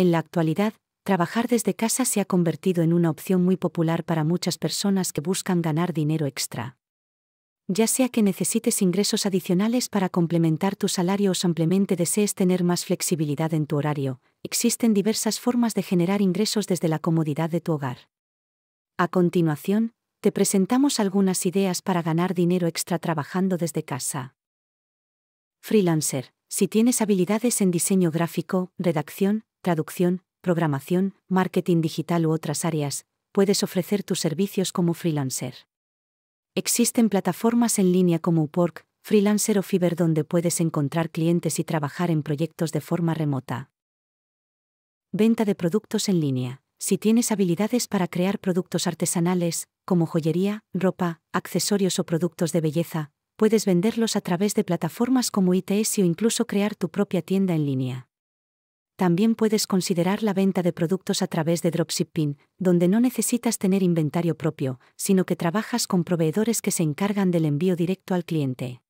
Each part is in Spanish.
En la actualidad, trabajar desde casa se ha convertido en una opción muy popular para muchas personas que buscan ganar dinero extra. Ya sea que necesites ingresos adicionales para complementar tu salario o simplemente desees tener más flexibilidad en tu horario, existen diversas formas de generar ingresos desde la comodidad de tu hogar. A continuación, te presentamos algunas ideas para ganar dinero extra trabajando desde casa. Freelancer. Si tienes habilidades en diseño gráfico, redacción, traducción, programación, marketing digital u otras áreas, puedes ofrecer tus servicios como freelancer. Existen plataformas en línea como Upwork, Freelancer o Fiverr donde puedes encontrar clientes y trabajar en proyectos de forma remota. Venta de productos en línea. Si tienes habilidades para crear productos artesanales, como joyería, ropa, accesorios o productos de belleza, puedes venderlos a través de plataformas como ITS o incluso crear tu propia tienda en línea. También puedes considerar la venta de productos a través de dropshipping, donde no necesitas tener inventario propio, sino que trabajas con proveedores que se encargan del envío directo al cliente.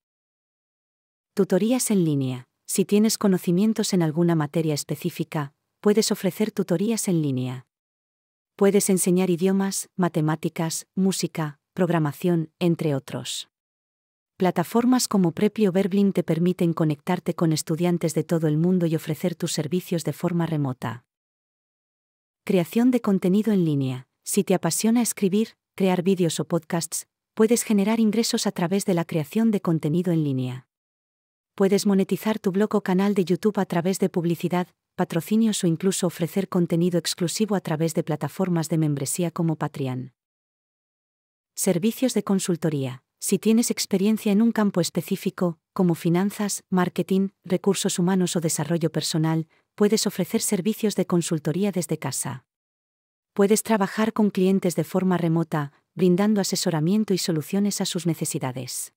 Tutorías en línea. Si tienes conocimientos en alguna materia específica, puedes ofrecer tutorías en línea. Puedes enseñar idiomas, matemáticas, música, programación, entre otros. Plataformas como Preply o Verbling te permiten conectarte con estudiantes de todo el mundo y ofrecer tus servicios de forma remota. Creación de contenido en línea. Si te apasiona escribir, crear vídeos o podcasts, puedes generar ingresos a través de la creación de contenido en línea. Puedes monetizar tu blog o canal de YouTube a través de publicidad, patrocinios o incluso ofrecer contenido exclusivo a través de plataformas de membresía como Patreon. Servicios de consultoría si tienes experiencia en un campo específico, como finanzas, marketing, recursos humanos o desarrollo personal, puedes ofrecer servicios de consultoría desde casa. Puedes trabajar con clientes de forma remota, brindando asesoramiento y soluciones a sus necesidades.